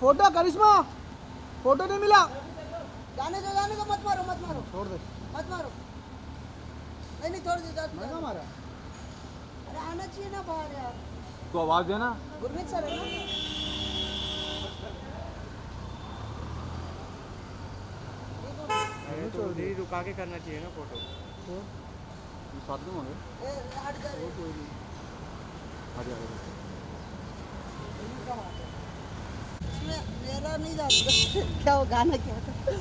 Photo करिश्मा। Photo नहीं मिला। जाने दो जाने दो मत मारो मत मारो। छोड़ दे। मत मारो। नहीं नहीं छोड़ दो जा- मैं कहाँ मारा। अरे आना चाहिए ना बाहर यार। तो आवाज़ देना। गुरमीत सर है ना? तो रुका के करना चाहिए ना फ़ोटो। साथ में होंगे। हट जा रे। हट जा इसमें मेरा नहीं जाता। क्या वो गाना क्या था?